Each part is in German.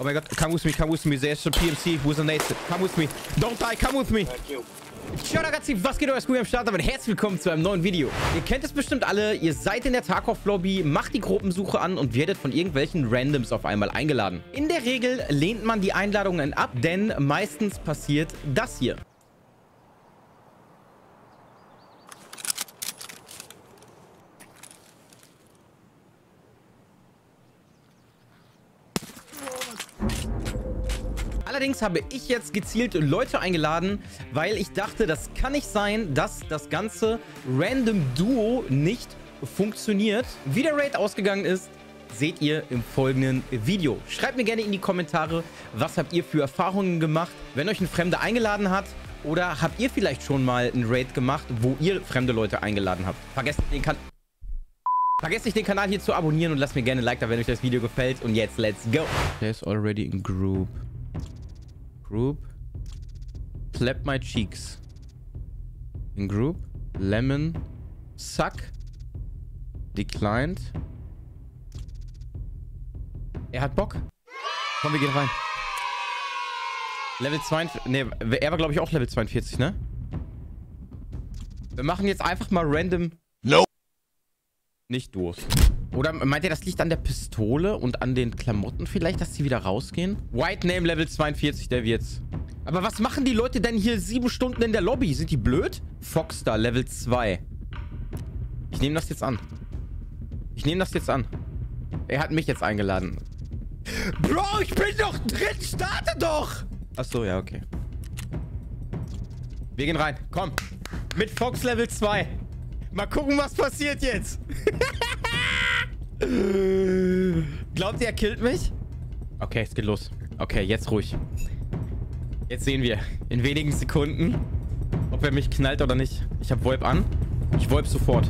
Oh my god, come with me, come with me. There's a PMC with a nade. Come with me. Don't die, come with me. Thank you. Ciao ragazzi, was geht euer Scooby am Start? Damit herzlich willkommen zu einem neuen Video. Ihr kennt es bestimmt alle, ihr seid in der Tarkov-Lobby, macht die Gruppensuche an und werdet von irgendwelchen Randoms auf einmal eingeladen. In der Regel lehnt man die Einladungen ab, denn meistens passiert das hier. Allerdings habe ich jetzt gezielt Leute eingeladen, weil ich dachte, das kann nicht sein, dass das ganze Random Duo nicht funktioniert. Wie der Raid ausgegangen ist, seht ihr im folgenden Video. Schreibt mir gerne in die Kommentare, was habt ihr für Erfahrungen gemacht, wenn euch ein Fremder eingeladen hat oder habt ihr vielleicht schon mal einen Raid gemacht, wo ihr fremde Leute eingeladen habt. Vergesst den Kanal... Vergesst nicht, den Kanal hier zu abonnieren und lasst mir gerne ein Like da, wenn euch das Video gefällt. Und jetzt, let's go. There's already in group. Group. Clap my cheeks. In group. Lemon. Suck. Declined. Er hat Bock. Komm, wir gehen rein. Level 42. Ne, er war glaube ich auch Level 42, ne? Wir machen jetzt einfach mal random. No. Nicht Duos. Oder meint ihr, das liegt an der Pistole und an den Klamotten vielleicht, dass die wieder rausgehen? White Name Level 42, der wird's. Aber was machen die Leute denn hier sieben Stunden in der Lobby? Sind die blöd? Foxstar Level 2. Ich nehme das jetzt an. Ich nehme das jetzt an. Er hat mich jetzt eingeladen. Bro, ich bin doch drin. Starte doch. Ach so, ja, okay. Wir gehen rein. Komm. Mit Fox Level 2. Mal gucken, was passiert jetzt. Glaubt ihr, er killt mich? Okay, es geht los. Okay, jetzt ruhig. Jetzt sehen wir in wenigen Sekunden, ob er mich knallt oder nicht. Ich habe VoIP an. Ich VoIP sofort.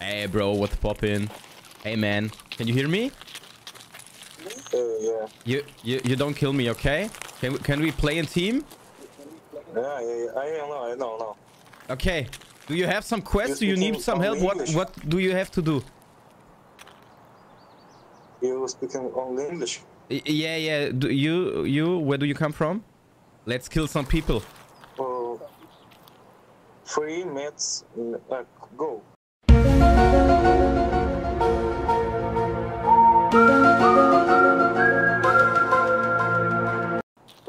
Hey, bro, what's poppin'? Hey, man. Can you hear me? Uh, yeah. You, you, you don't kill me, okay? Can, we- can we play in team? Yeah, yeah, yeah. I know, I know, no. Okay. Do you have some quests? Do You need some help? only What, what do you have to do? You speaking only English? Yeah, yeah. Do you, you, where do you come from? Let's kill some people. Uh, three minutes. Uh, go.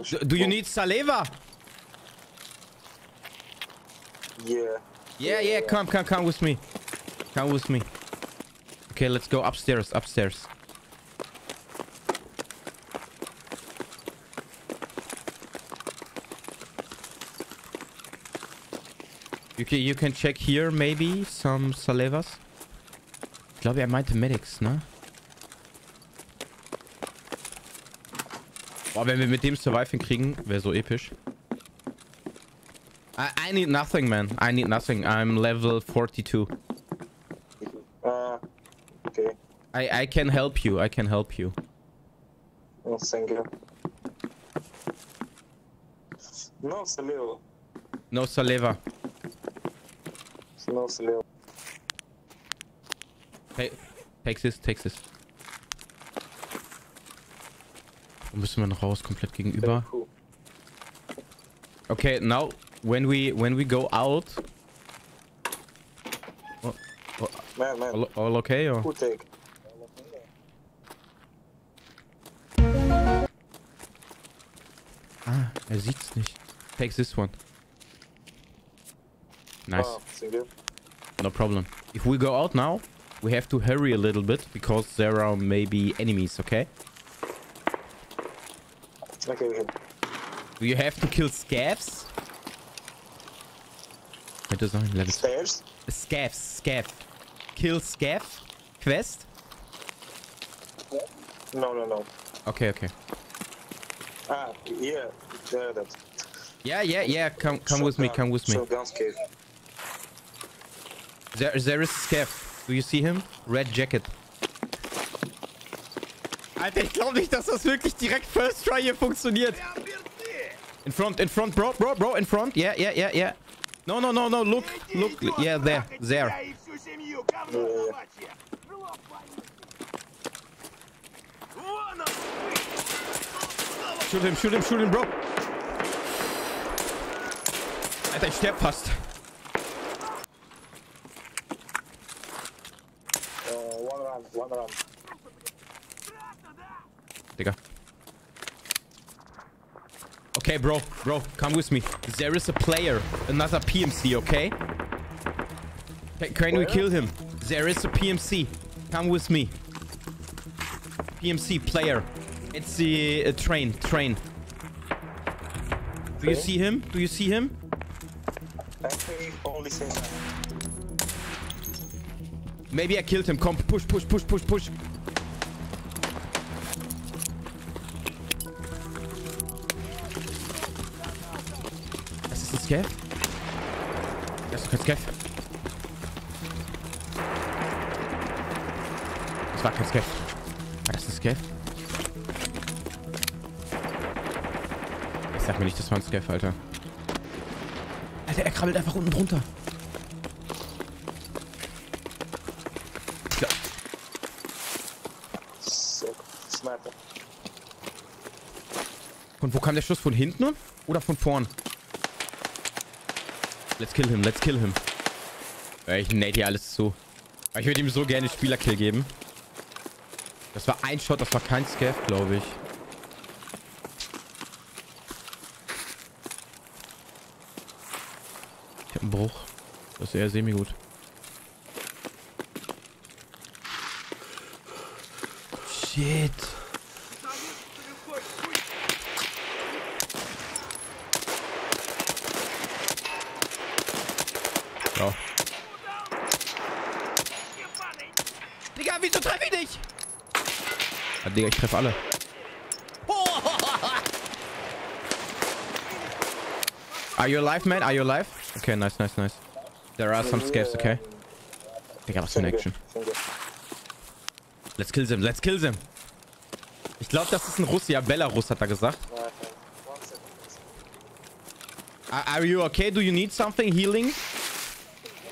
Do, do you need Saleva? Yeah. Yeah, yeah. Come, come, come with me. Come with me. Okay, let's go upstairs, upstairs. You can, you can check here maybe some Salevas. Ich glaube, er meinte Medics, ne? Boah, wenn wir mit dem Surviving kriegen, wäre so episch. I, I need nothing, man. I need nothing. I'm level 42. Uh, okay. I, I can help you. I can help you. No, thank you. No, Saleo. No Saleva. No, Saleo. Hey, take this, take this. Wo müssen wir noch raus? Komplett gegenüber. Okay, now when we when we go out. Oh, oh, Man, man. all, all okay or? Who take? Ah, er sieht's nicht. Take this one. Nice. Oh. No problem. If we go out now, we have to hurry a little bit because there are maybe enemies, okay? Okay. Do you have to kill scavs? Könnte sein, Level Stairs? Scavs, scav. Kill scav? Quest? No, no, no. Okay, okay. Ah, yeah. Yeah, that. Yeah, yeah, yeah. Come, come with me. Come with me. Cave. There, there is scav. Do you see him? Red jacket. Alter, ich glaube nicht, dass das wirklich direkt First Try hier funktioniert. In front, in front, bro, bro, bro, in front. Yeah, yeah, yeah, yeah. No, no, no, no. Look, look. Yeah, there, there. Shoot him, shoot him, shoot him, bro. Alter, ich sterb fast. Okay, bro, bro, come with me. There is a player, another PMC, okay? Can, can we kill him? There is a PMC. Come with me. PMC player. It's the uh, train, train. Do you see him? Do you see him? Actually, only Maybe I killed him. Come, push, push, push, push, push. Das ist ein Scav? Das ist kein Scav. Das war kein Scav. War das ein Scav? Ich sag mir nicht, das war ein Scav, Alter. Alter, er krabbelt einfach unten drunter. Sniper. Von wo kam der Schuss? Von hinten oder von vorn? Let's kill him, let's kill him. Ja, ich nade hier alles zu. Ich würde ihm so gerne Spielerkill geben. Das war ein Shot, das war kein Scav, glaube ich. Ich hab einen Bruch. Das ist eher semi-gut. Shit. Ja. Digga, wieso treffe ich nicht? Ah, Digga, ich treffe alle. Are you alive, man? Are you alive? Okay, nice, nice, nice. There are some scares, okay? Digga, was für eine Action. Let's kill them, let's kill them. Ich glaube, das ist ein Russ. Ja, Belarus hat er gesagt. Are, you okay? Do you need something? Healing?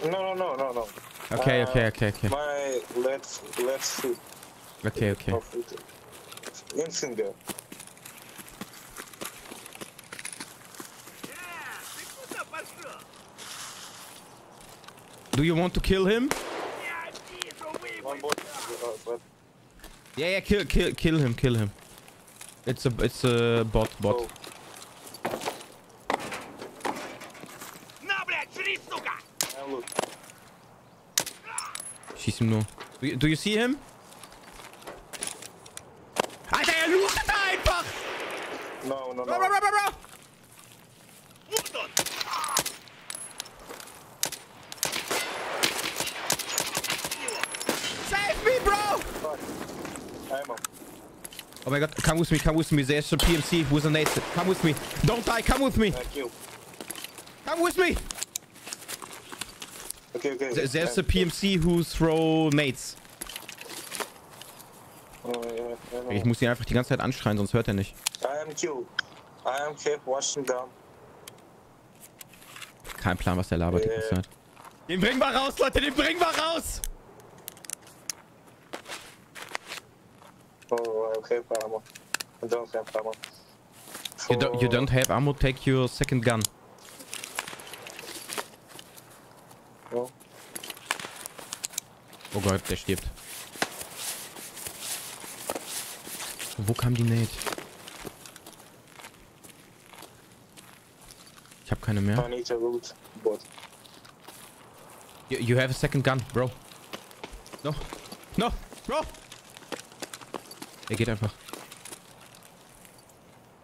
No, no, no, no, no. Okay, okay, okay, okay. My left, left foot. Okay, okay. One single. Do you want to kill him? Yeah, yeah, kill, kill, kill him, kill him. It's a, it's a bot, bot. She's no. Do you, do you see him? Ammo. Oh my god, come with me, come with me. There's a PMC with an ace. Come with me. Don't die, come with me. I kill. Come with me. Okay, okay. Th- There's a PMC who throw nades. Oh. Ich muss ihn einfach die ganze Zeit anschreien, sonst hört er nicht. I am killed. I am kept watching down. Kein Plan, was der labert die ganze Zeit. Den bringen wir raus, Leute, den bringen wir raus! Oh, I have ammo. I don't have ammo. You, do, you don't have ammo, take your second gun. No. Oh Gott, der stirbt. Wo kam die Nate? Ich habe keine mehr. I need to loot bot. You, you have a second gun, bro. No. No, bro. Er geht einfach.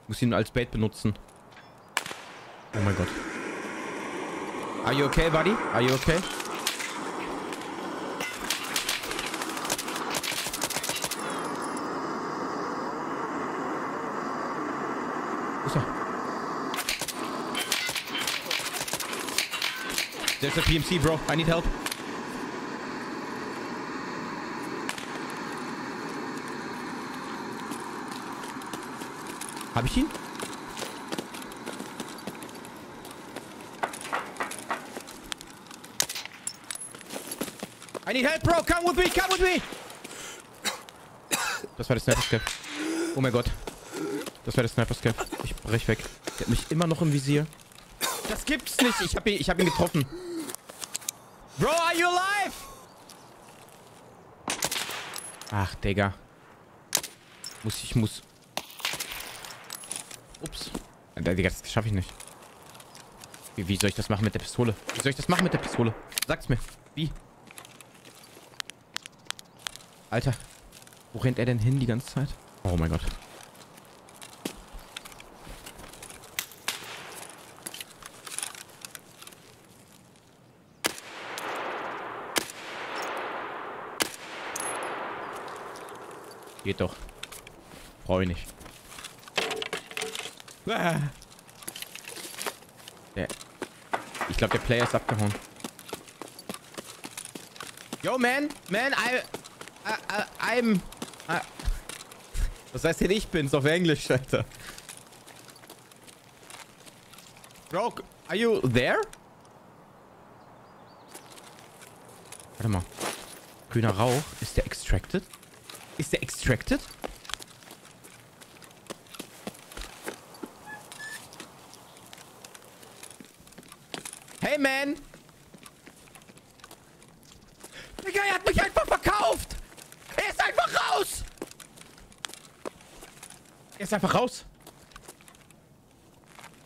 Muss ihn als Bait benutzen. Oh mein Gott. Are you okay, buddy? Are you okay? Wo ist er? There's a PMC, bro. I need help. Hab ich ihn? I need help, bro. Come with me, come with me. Das war der Sniper-Scav. Oh mein Gott. Das war der Sniper-Scav. Ich brech weg. Der hat mich immer noch im Visier. Das gibt's nicht. Ich hab ihn, ich hab ihn getroffen. Bro, are you alive? Ach, Digga. Muss ich, muss... Ups. Äh, Digga, das schaffe ich nicht. Wie, wie soll ich das machen mit der Pistole? Wie soll ich das machen mit der Pistole? Sag's mir. Wie? Alter. Wo rennt er denn hin die ganze Zeit? Oh mein Gott. Geht doch. Freu nicht. Der. Ich glaube, der Player ist abgehauen. Yo, man. Man, I... I, I I'm... Was heißt denn ich bin's auf Englisch, Alter? Bro, are you there? Warte mal. Grüner Rauch. Ist der extracted? Ist der extracted? Hey, man! Digga, er hat mich einfach verkauft! Er ist einfach raus! Er ist einfach raus.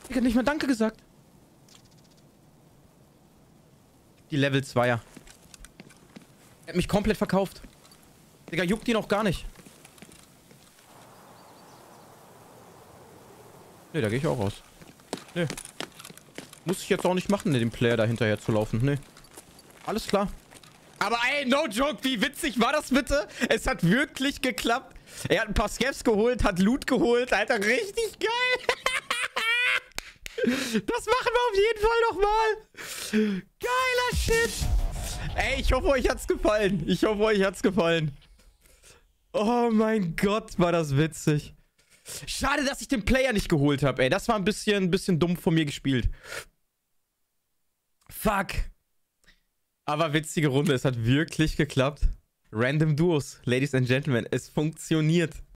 Ich hat nicht mal Danke gesagt. Die Level 2er. Er hat mich komplett verkauft. Digga, juckt ihn auch gar nicht. Ne, da gehe ich auch raus. Ne. Muss ich jetzt auch nicht machen, dem Player da hinterher zu laufen. Ne. Alles klar. Aber ey, no joke, wie witzig war das bitte? Es hat wirklich geklappt. Er hat ein paar Scavs geholt, hat Loot geholt. Alter, richtig geil. das machen wir auf jeden Fall nochmal. Geiler Shit. Ey, ich hoffe, euch hat's gefallen. Ich hoffe, euch hat's gefallen. Oh mein Gott, war das witzig. Schade, dass ich den Player nicht geholt habe, ey. Das war ein bisschen, ein bisschen dumm von mir gespielt. Fuck. Aber witzige Runde. Es hat wirklich geklappt. Random Duos, Ladies and Gentlemen. Es funktioniert.